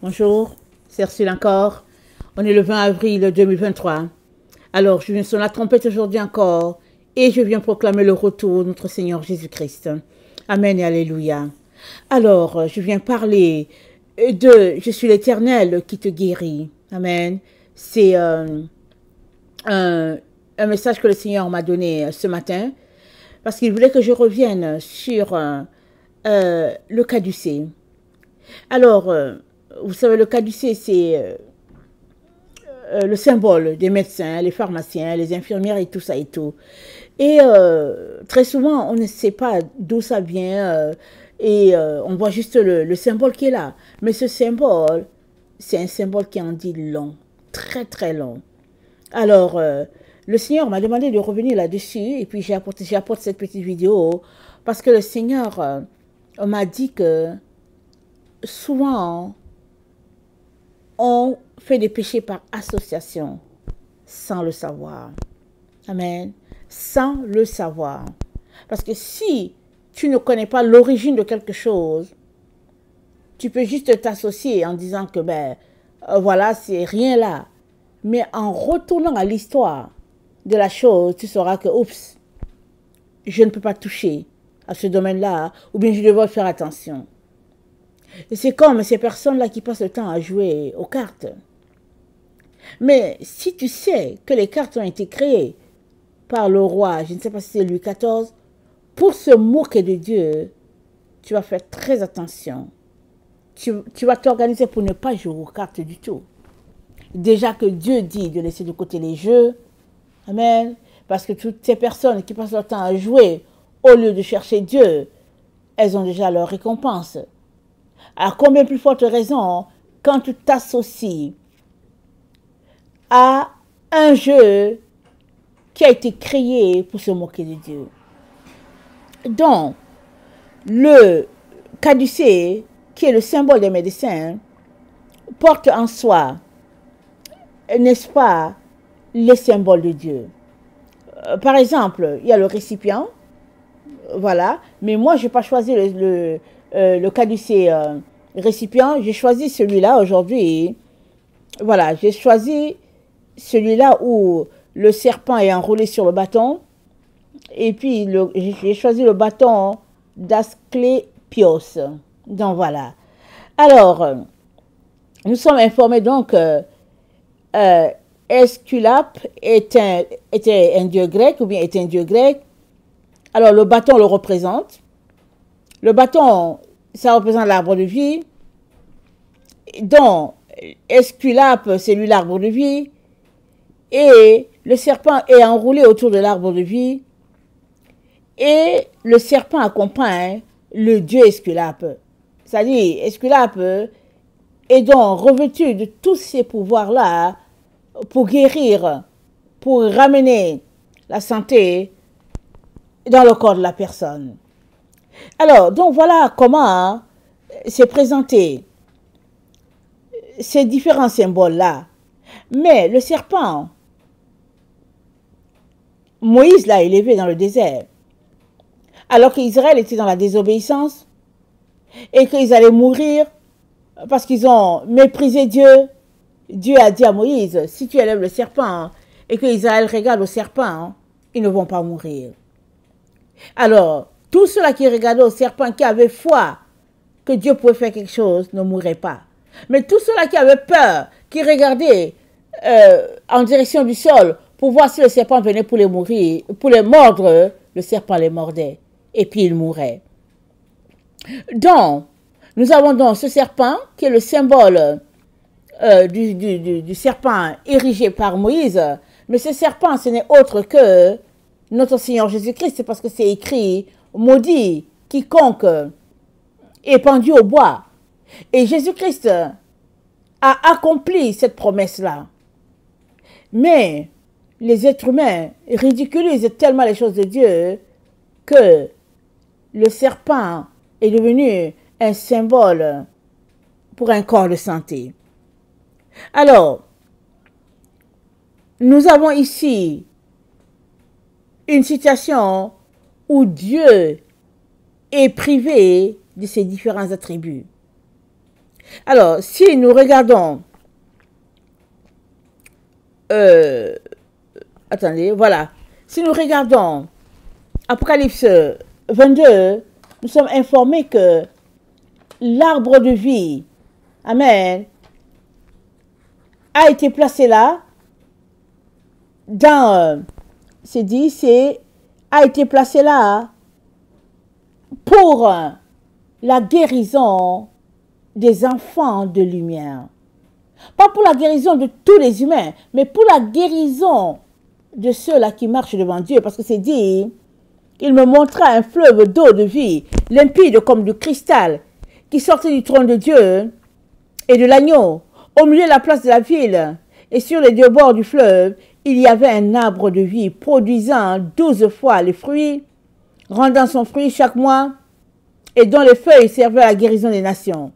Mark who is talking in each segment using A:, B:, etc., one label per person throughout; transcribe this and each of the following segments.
A: Bonjour, c'est Ursule encore. On est le 20 avril 2023. Alors, je viens sur la trompette aujourd'hui encore et je viens proclamer le retour de notre Seigneur Jésus-Christ. Amen et Alléluia. Alors, je viens parler de Je suis l'Éternel qui te guérit. Amen. C'est euh, un, message que le Seigneur m'a donné ce matin parce qu'il voulait que je revienne sur euh, euh, le caducé. Alors, vous savez, le caducée, c'est euh, euh, le symbole des médecins, les pharmaciens, les infirmières et tout ça et tout. Et euh, très souvent, on ne sait pas d'où ça vient et on voit juste le, symbole qui est là. Mais ce symbole, c'est un symbole qui en dit long, très très long. Alors, le Seigneur m'a demandé de revenir là-dessus et puis j'ai apporté, apporté cette petite vidéo parce que le Seigneur m'a dit que souvent, on fait des péchés par association sans le savoir. Amen. Sans le savoir. Parce que si tu ne connais pas l'origine de quelque chose, tu peux juste t'associer en disant que ben euh, voilà, c'est rien là. Mais en retournant à l'histoire de la chose, tu sauras que oups, je ne peux pas toucher à ce domaine-là, ou bien je devrais faire attention. C'est comme ces personnes-là qui passent le temps à jouer aux cartes. Mais si tu sais que les cartes ont été créées par le roi, je ne sais pas si c'est Louis XIV, pour se moquer de Dieu, tu vas faire très attention. Tu, tu vas t'organiser pour ne pas jouer aux cartes du tout. Déjà que Dieu dit de laisser de côté les jeux. Amen. Parce que toutes ces personnes qui passent leur temps à jouer au lieu de chercher Dieu, elles ont déjà leur récompense. À combien plus forte raison quand tu t'associes à un jeu qui a été créé pour se moquer de Dieu. Donc, le caducé, qui est le symbole des médecins, porte en soi, n'est-ce pas, les symboles de Dieu. Euh, par exemple, il y a le récipient, voilà, mais moi, je n'ai pas choisi le, euh, le caducé euh, récipient, j'ai choisi celui-là aujourd'hui. Voilà, j'ai choisi celui-là où le serpent est enroulé sur le bâton. Et puis, j'ai choisi le bâton d'Asclépios. Donc, voilà. Alors, nous sommes informés donc que euh, Esculape était un dieu grec, ou bien est un dieu grec. Alors, le bâton le représente. Le bâton, ça représente l'arbre de vie. Donc, Esculape, c'est lui l'arbre de vie. Et le serpent est enroulé autour de l'arbre de vie. Et le serpent accompagne le dieu Esculape. C'est-à-dire, Esculape est donc revêtu de tous ces pouvoirs-là pour guérir, pour ramener la santé dans le corps de la personne. Alors, donc voilà comment s'est présenté ces différents symboles-là. Mais le serpent, Moïse l'a élevé dans le désert, alors qu'Israël était dans la désobéissance et qu'ils allaient mourir parce qu'ils ont méprisé Dieu. Dieu a dit à Moïse, si tu élèves le serpent et que Israël regarde le serpent, ils ne vont pas mourir. Alors, tous ceux-là qui regardaient au serpent, qui avaient foi que Dieu pouvait faire quelque chose, ne mourraient pas. Mais tous ceux-là qui avaient peur, qui regardaient euh, en direction du sol pour voir si le serpent venait pour les mourir, pour les mordre, le serpent les mordait et puis ils mouraient. Donc, nous avons donc ce serpent qui est le symbole euh, du, du, serpent érigé par Moïse. Mais ce serpent, ce n'est autre que notre Seigneur Jésus-Christ, parce que c'est écrit maudit quiconque est pendu au bois. Et Jésus-Christ a accompli cette promesse-là. Mais les êtres humains ridiculisent tellement les choses de Dieu que le serpent est devenu un symbole pour un corps de santé. Alors, nous avons ici une situation où Dieu est privé de ses différents attributs. Alors, si nous regardons... Euh, attendez, voilà. Si nous regardons Apocalypse 22, nous sommes informés que l'arbre de vie, Amen, a été placé là, dans, euh, c'est dit, c'est, a été placé là pour la guérison des enfants de lumière. Pas pour la guérison de tous les humains, mais pour la guérison de ceux-là qui marchent devant Dieu. Parce que c'est dit, il me montra un fleuve d'eau de vie, limpide comme du cristal, qui sortait du trône de Dieu et de l'agneau, au milieu de la place de la ville. Et sur les deux bords du fleuve, il y avait un arbre de vie produisant douze fois les fruits, rendant son fruit chaque mois, et dont les feuilles servaient à la guérison des nations.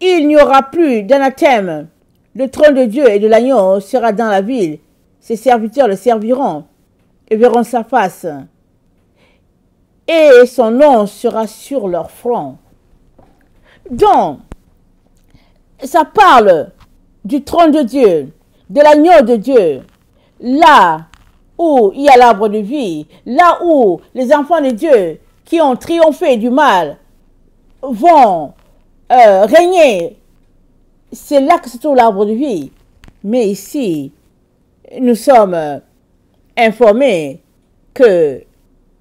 A: Il n'y aura plus d'anathème. Le trône de Dieu et de l'agneau sera dans la ville. Ses serviteurs le serviront et verront sa face. Et son nom sera sur leur front. Donc, ça parle du trône de Dieu, de l'agneau de Dieu, là où il y a l'arbre de vie, là où les enfants de Dieu qui ont triomphé du mal vont euh, régner. C'est là que se trouve l'arbre de vie. Mais ici, nous sommes informés que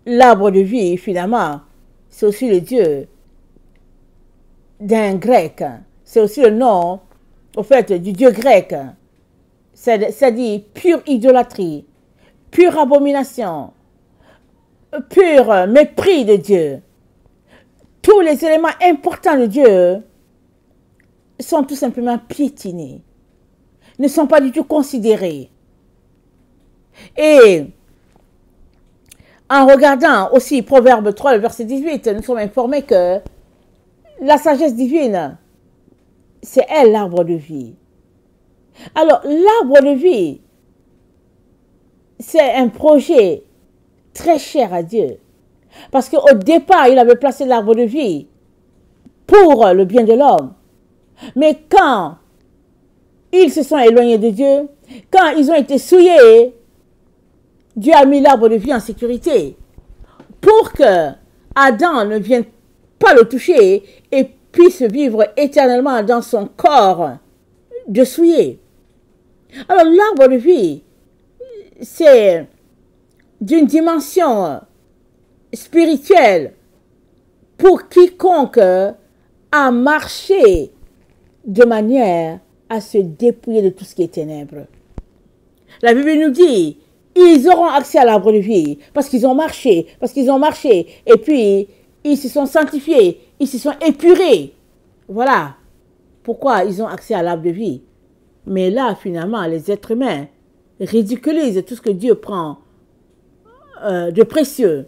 A: l'arbre de vie, finalement, c'est aussi le Dieu d'un grec. C'est aussi le nom, au fait, du Dieu grec. C'est-à-dire pure idolâtrie, pure abomination, pur mépris de Dieu. Tous les éléments importants de Dieu sont tout simplement piétinés, ne sont pas du tout considérés. Et en regardant aussi Proverbe 3, verset 18, nous sommes informés que la sagesse divine, c'est elle l'arbre de vie. Alors, l'arbre de vie, c'est un projet très cher à Dieu. Parce qu'au départ, il avait placé l'arbre de vie pour le bien de l'homme. Mais quand ils se sont éloignés de Dieu, quand ils ont été souillés, Dieu a mis l'arbre de vie en sécurité pour que Adam ne vienne pas le toucher et puisse vivre éternellement dans son corps de souillé. Alors l'arbre de vie, c'est d'une dimension spirituelle pour quiconque a marché de manière à se dépouiller de tout ce qui est ténèbres. La Bible nous dit, ils auront accès à l'arbre de vie parce qu'ils ont marché, parce qu'ils ont marché, et puis ils se sont sanctifiés, ils se sont épurés. Voilà pourquoi ils ont accès à l'arbre de vie. Mais là, finalement, les êtres humains ridiculisent tout ce que Dieu prend euh, de précieux.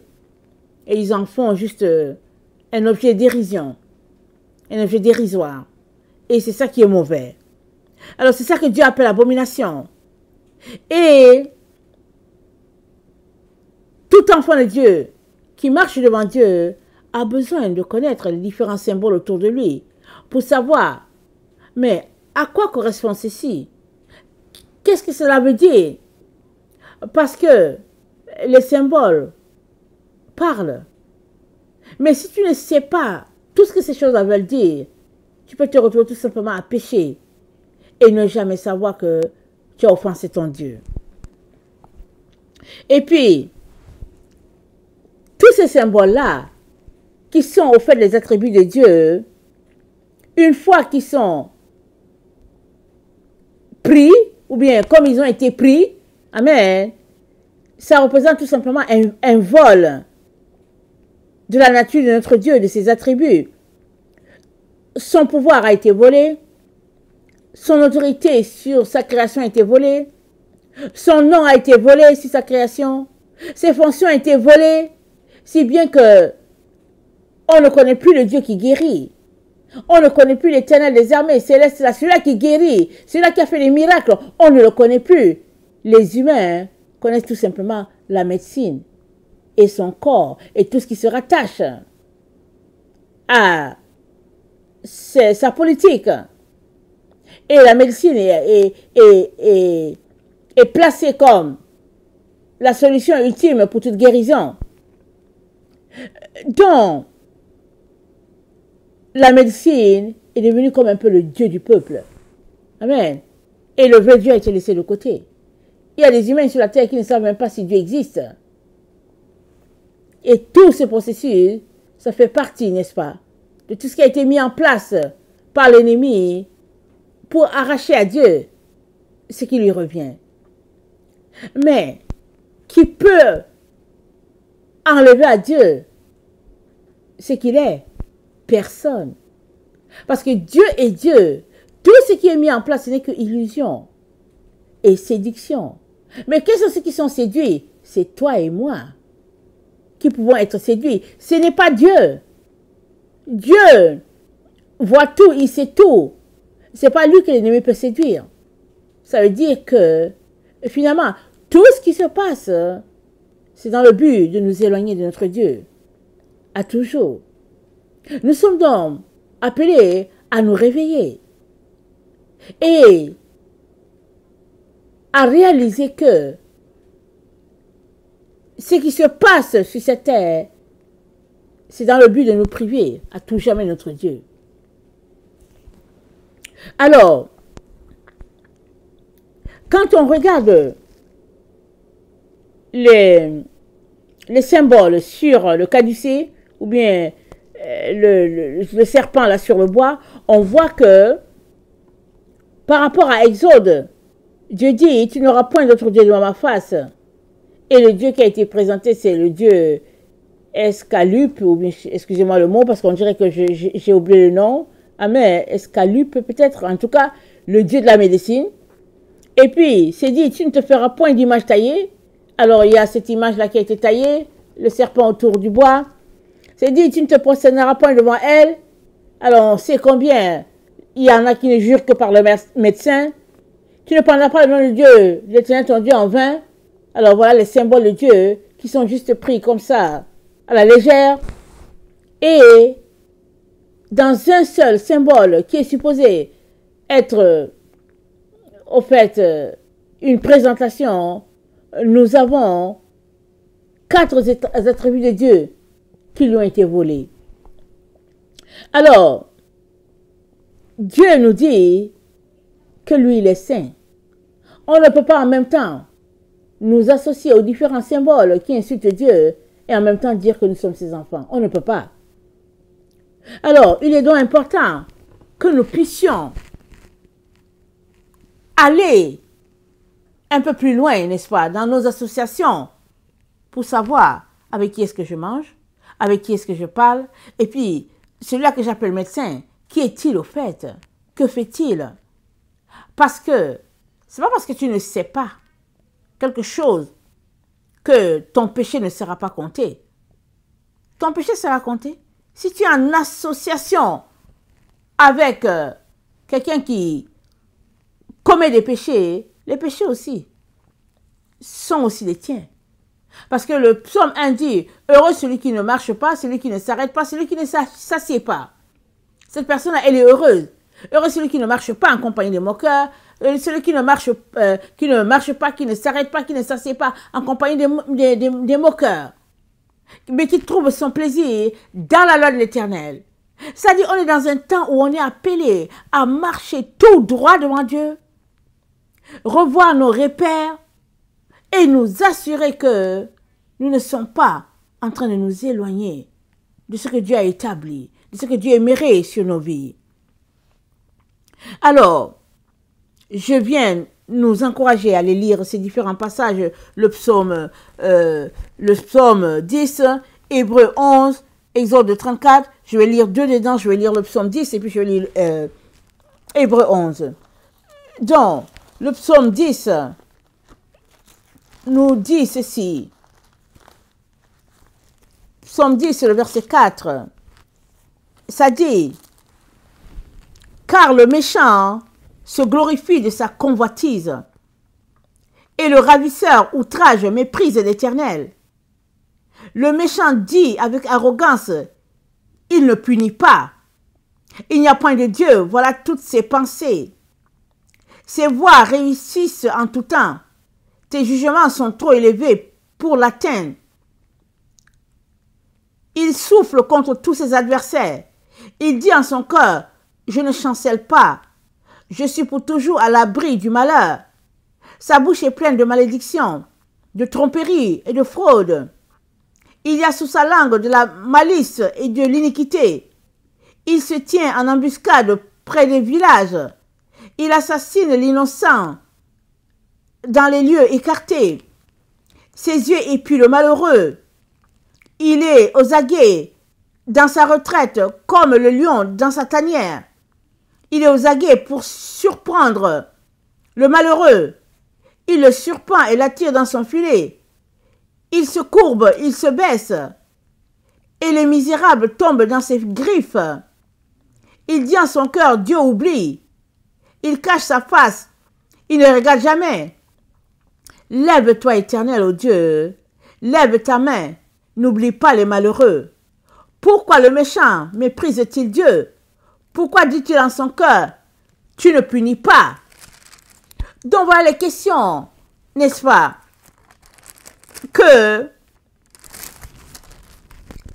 A: Et ils en font juste euh, un objet dérision, un objet dérisoire. Et c'est ça qui est mauvais. Alors c'est ça que Dieu appelle abomination. Et tout enfant de Dieu qui marche devant Dieu a besoin de connaître les différents symboles autour de lui pour savoir, mais à quoi correspond ceci? Qu'est-ce que cela veut dire? Parce que les symboles parlent. Mais si tu ne sais pas tout ce que ces choses veulent dire, tu peux te retrouver tout simplement à pécher et ne jamais savoir que tu as offensé ton Dieu. Et puis, tous ces symboles-là, qui sont au fait les attributs de Dieu, une fois qu'ils sont pris, ou bien comme ils ont été pris, Amen, ça représente tout simplement un, vol de la nature de notre Dieu, de ses attributs. Son pouvoir a été volé, son autorité sur sa création a été volée, son nom a été volé sur sa création, ses fonctions ont été volées, si bien que on ne connaît plus le Dieu qui guérit. On ne connaît plus l'éternel des armées célestes, celui-là qui guérit, celui-là qui a fait les miracles. On ne le connaît plus. Les humains connaissent tout simplement la médecine et son corps et tout ce qui se rattache à sa politique. Et la médecine est, est, est placée comme la solution ultime pour toute guérison. Donc, la médecine est devenue comme un peu le Dieu du peuple. Amen. Et le vrai Dieu a été laissé de côté. Il y a des humains sur la terre qui ne savent même pas si Dieu existe. Et tout ce processus, ça fait partie, n'est-ce pas, de tout ce qui a été mis en place par l'ennemi pour arracher à Dieu ce qui lui revient. Mais qui peut enlever à Dieu ce qu'il est? Personne. Parce que Dieu est Dieu. Tout ce qui est mis en place, ce n'est que illusion et séduction. Mais quels sont ceux qui sont séduits? C'est toi et moi qui pouvons être séduits. Ce n'est pas Dieu. Dieu voit tout, il sait tout. C'est pas lui que l'ennemi peut séduire. Ça veut dire que finalement, tout ce qui se passe, c'est dans le but de nous éloigner de notre Dieu. À toujours. Nous sommes donc appelés à nous réveiller et à réaliser que ce qui se passe sur cette terre, c'est dans le but de nous priver à tout jamais notre Dieu. Alors, quand on regarde les, les symboles sur le caducé, ou bien euh, le, serpent là sur le bois, on voit que par rapport à Exode, Dieu dit, tu n'auras point d'autre Dieu devant ma face. Et le Dieu qui a été présenté, c'est le Dieu Escalupe, excusez-moi le mot, parce qu'on dirait que j'ai oublié le nom. Amen, Escalupe peut-être, en tout cas, le Dieu de la médecine. Et puis, c'est dit, tu ne te feras point d'image taillée. Alors, il y a cette image-là qui a été taillée, le serpent autour du bois. C'est dit, tu ne te prosterneras point devant elle. Alors, on sait combien il y en a qui ne jurent que par le médecin. Tu ne prendras pas le nom de Dieu, l'éternel ton Dieu en vain. Alors voilà les symboles de Dieu qui sont juste pris comme ça, à la légère. Et dans un seul symbole qui est supposé être, au fait, une présentation, nous avons quatre attributs de Dieu qui lui ont été volés. Alors, Dieu nous dit que lui, il est saint. On ne peut pas en même temps nous associer aux différents symboles qui insultent Dieu et en même temps dire que nous sommes ses enfants. On ne peut pas. Alors, il est donc important que nous puissions aller un peu plus loin, n'est-ce pas, dans nos associations pour savoir avec qui est-ce que je mange, avec qui est-ce que je parle, et puis celui-là que j'appelle médecin, qui est-il au fait? Que fait-il? Parce que c'est pas parce que tu ne sais pas quelque chose que ton péché ne sera pas compté. Ton péché sera compté. Si tu es en association avec euh, quelqu'un qui commet des péchés, les péchés aussi sont aussi les tiens. Parce que le psaume 1 dit, heureux celui qui ne marche pas, celui qui ne s'arrête pas, celui qui ne s'assied pas. Cette personne-là, elle est heureuse. Heureux celui qui ne marche pas en compagnie des moqueurs, celui qui ne marche, euh, qui ne marche pas, qui ne s'arrête pas, qui ne s'assied pas en compagnie des, des, moqueurs, mais qui trouve son plaisir dans la loi de l'éternel. C'est-à-dire, on est dans un temps où on est appelé à marcher tout droit devant Dieu, revoir nos repères, et nous assurer que nous ne sommes pas en train de nous éloigner de ce que Dieu a établi, de ce que Dieu aimerait sur nos vies. Alors, je viens nous encourager à aller lire ces différents passages, le psaume, euh, le psaume 10, Hébreu 11, Exode 34. Je vais lire deux dedans, je vais lire le psaume 10 et puis je vais lire euh, Hébreu 11. Donc, le psaume 10, nous dit ceci. Psaume 10, le verset 4. Ça dit, car le méchant se glorifie de sa convoitise, et le ravisseur outrage méprise l'Éternel. Le méchant dit avec arrogance, il ne punit pas. Il n'y a point de Dieu. Voilà toutes ses pensées. Ses voies réussissent en tout temps. Jugements sont trop élevés pour l'atteindre. Il souffle contre tous ses adversaires. Il dit en son cœur, je ne chancelle pas. Je suis pour toujours à l'abri du malheur. Sa bouche est pleine de malédictions, de tromperies et de fraudes. Il y a sous sa langue de la malice et de l'iniquité. Il se tient en embuscade près des villages. Il assassine l'innocent dans les lieux écartés. Ses yeux épient le malheureux. Il est aux aguets dans sa retraite comme le lion dans sa tanière. Il est aux aguets pour surprendre le malheureux. Il le surprend et l'attire dans son filet. Il se courbe, il se baisse, et les misérables tombent dans ses griffes. Il dit en son cœur, Dieu oublie. Il cache sa face, il ne regarde jamais. Lève-toi, éternel, ô Dieu. Lève ta main, n'oublie pas les malheureux. Pourquoi le méchant méprise-t-il Dieu? Pourquoi dit-il en son cœur, tu ne punis pas? Donc voilà les questions, n'est-ce pas? Que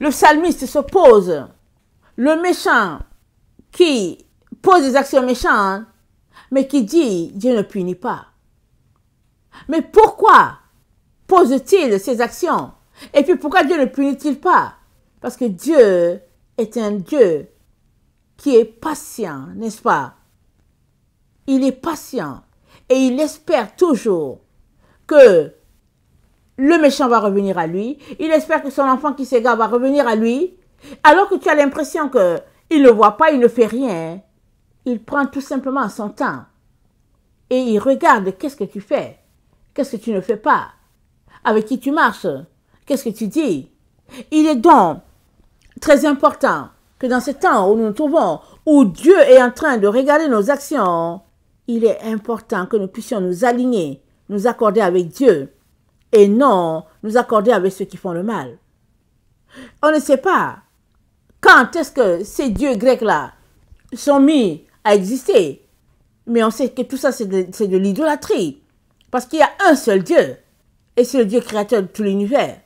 A: le psalmiste se pose. Le méchant qui pose des actions méchantes, mais qui dit Dieu ne punit pas. Mais pourquoi pose-t-il ces actions? Et puis pourquoi Dieu ne punit-il pas? Parce que Dieu est un Dieu qui est patient, n'est-ce pas? Il est patient et il espère toujours que le méchant va revenir à lui. Il espère que son enfant qui s'égare va revenir à lui. Alors que tu as l'impression que il ne voit pas, il ne fait rien. Il prend tout simplement son temps. Et il regarde qu'est-ce que tu fais. Qu'est-ce que tu ne fais pas? Avec qui tu marches? Qu'est-ce que tu dis? Il est donc très important que dans ce temps où nous nous trouvons, où Dieu est en train de regarder nos actions, il est important que nous puissions nous aligner, nous accorder avec Dieu et non nous accorder avec ceux qui font le mal. On ne sait pas quand est-ce que ces dieux grecs-là sont mis à exister. Mais on sait que tout ça, c'est de, de l'idolâtrie. Parce qu'il y a un seul Dieu. Et c'est le Dieu créateur de tout l'univers.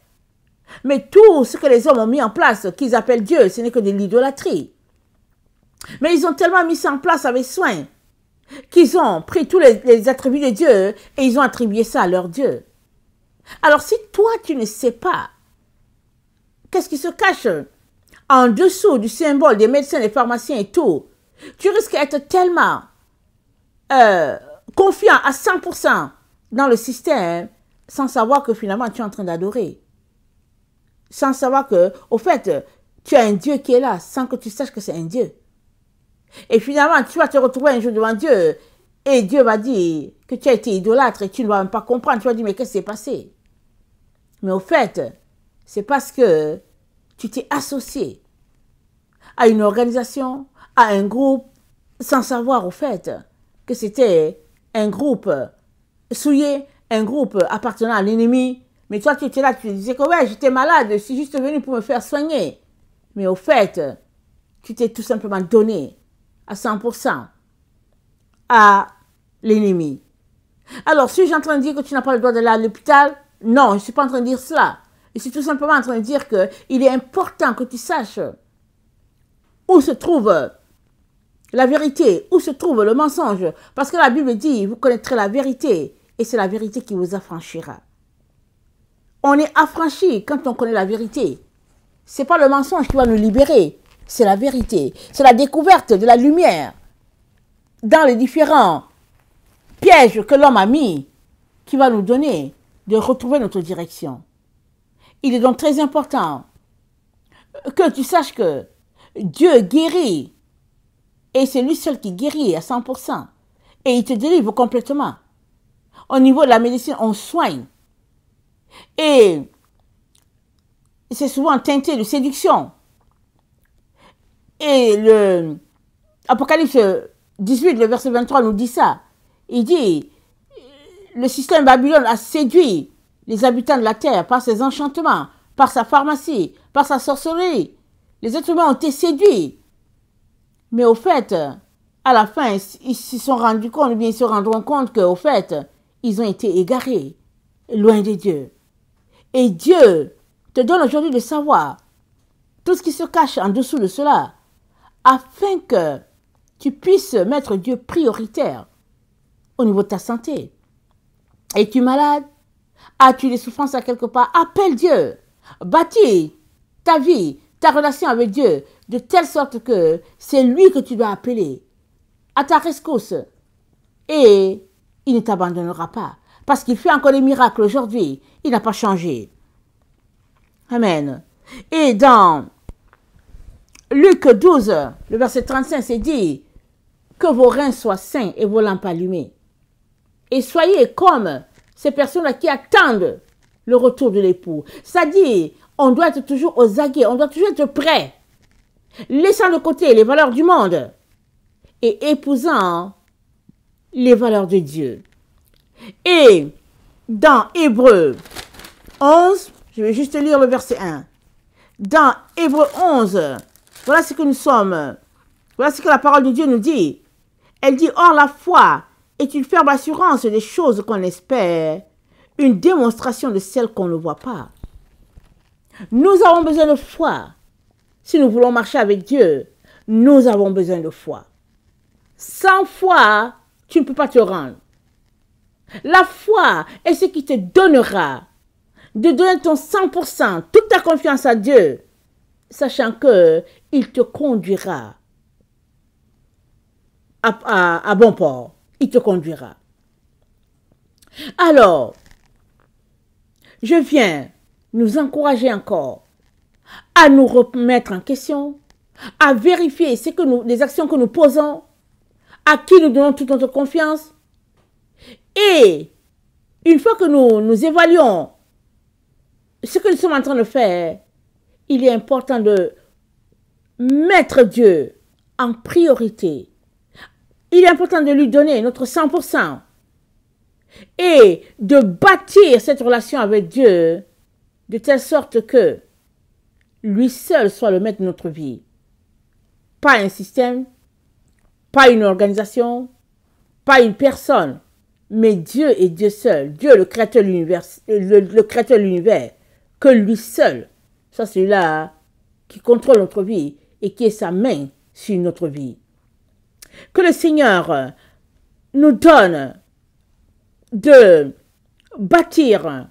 A: Mais tout ce que les hommes ont mis en place, qu'ils appellent Dieu, ce n'est que de l'idolâtrie. Mais ils ont tellement mis ça en place avec soin qu'ils ont pris tous les, attributs de Dieu et ils ont attribué ça à leur Dieu. Alors si toi tu ne sais pas, qu'est-ce qui se cache en dessous du symbole des médecins, des pharmaciens et tout, tu risques d'être tellement euh, confiant à 100% dans le système sans savoir que finalement tu es en train d'adorer. Sans savoir que, au fait, tu as un Dieu qui est là sans que tu saches que c'est un Dieu. Et finalement, tu vas te retrouver un jour devant Dieu et Dieu va dire que tu as été idolâtre et tu ne vas même pas comprendre. Tu vas dire, mais qu'est-ce qui s'est passé? Mais au fait, c'est parce que tu t'es associé à une organisation, à un groupe, sans savoir au fait que c'était un groupe souillé, un groupe appartenant à l'ennemi. Mais toi, tu étais là, tu disais que ouais, j'étais malade, je suis juste venu pour me faire soigner. Mais au fait, tu t'es tout simplement donné à 100% à l'ennemi. Alors, suis-je en train de dire que tu n'as pas le droit d'aller à l'hôpital? Non, je ne suis pas en train de dire cela. Je suis tout simplement en train de dire qu'il est important que tu saches où se trouve la vérité, où se trouve le mensonge. Parce que la Bible dit, vous connaîtrez la vérité et c'est la vérité qui vous affranchira. On est affranchi quand on connaît la vérité. C'est pas le mensonge qui va nous libérer, c'est la vérité. C'est la découverte de la lumière dans les différents pièges que l'homme a mis qui va nous donner de retrouver notre direction. Il est donc très important que tu saches que Dieu guérit. Et c'est lui seul qui guérit à 100%. Et il te délivre complètement. Au niveau de la médecine, on soigne. Et c'est souvent teinté de séduction. Et le Apocalypse 18, le verset 23 nous dit ça. Il dit, le système Babylone a séduit les habitants de la terre par ses enchantements, par sa pharmacie, par sa sorcellerie. Les êtres humains ont été séduits. Mais au fait, à la fin, ils se sont rendus compte, bien ils se rendront compte qu'au fait, ils ont été égarés, loin de Dieu. Et Dieu te donne aujourd'hui de savoir tout ce qui se cache en dessous de cela, afin que tu puisses mettre Dieu prioritaire au niveau de ta santé. Es-tu malade? As-tu des souffrances à quelque part? Appelle Dieu. Bâtis ta vie, ta relation avec Dieu, de telle sorte que c'est lui que tu dois appeler à ta rescousse. Et il ne t'abandonnera pas. Parce qu'il fait encore des miracles aujourd'hui. Il n'a pas changé. Amen. Et dans Luc 12, le verset 35, c'est dit que vos reins soient sains et vos lampes allumées. Et soyez comme ces personnes-là qui attendent le retour de l'époux. C'est-à-dire, on doit être toujours aux aguets, on doit toujours être prêt, laissant de côté les valeurs du monde et épousant les valeurs de Dieu. Et dans Hébreu 11, je vais juste lire le verset 1. Dans Hébreu 11, voilà ce que nous sommes. Voilà ce que la parole de Dieu nous dit. Elle dit, Or la foi est une ferme assurance des choses qu'on espère, une démonstration de celles qu'on ne voit pas. Nous avons besoin de foi. Si nous voulons marcher avec Dieu, nous avons besoin de foi. Sans foi, tu ne peux pas te rendre. La foi est ce qui te donnera de donner ton 100%, toute ta confiance à Dieu, sachant que il te conduira à, bon port. Il te conduira. Alors, je viens nous encourager encore à nous remettre en question, à vérifier ce que nous, les actions que nous posons, à qui nous donnons toute notre confiance. Et une fois que nous, nous évaluons ce que nous sommes en train de faire, il est important de mettre Dieu en priorité. Il est important de lui donner notre 100% et de bâtir cette relation avec Dieu de telle sorte que lui seul soit le maître de notre vie. Pas un système, pas une organisation, pas une personne, mais Dieu est Dieu seul. Dieu, le créateur de l'univers, le, créateur de l'univers, que lui seul soit celui-là qui contrôle notre vie et qui est sa main sur notre vie. Que le Seigneur nous donne de bâtir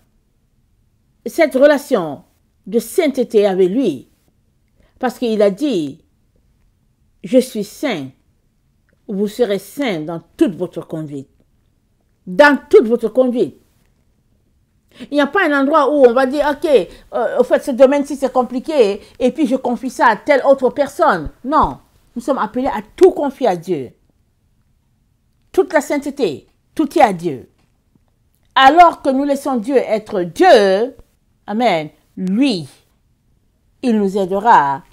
A: cette relation de sainteté avec lui. Parce qu'il a dit, je suis saint, vous serez saint dans toute votre conduite. Dans toute votre conduite. Il n'y a pas un endroit où on va dire, ok, euh, au fait, ce domaine-ci c'est compliqué, et puis je confie ça à telle autre personne. Non, nous sommes appelés à tout confier à Dieu. Toute la sainteté, tout est à Dieu. Alors que nous laissons Dieu être Dieu, Amen. Lui, il nous aidera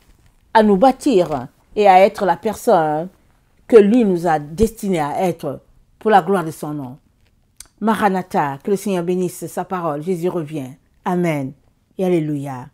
A: à nous bâtir et à être la personne que lui nous a destiné à être pour la gloire de son nom. Maranatha, que le Seigneur bénisse sa parole. Jésus revient. Amen et Alléluia.